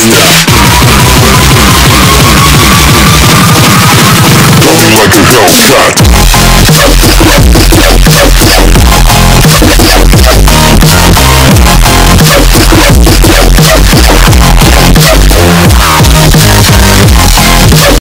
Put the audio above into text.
Nothing like a hellcat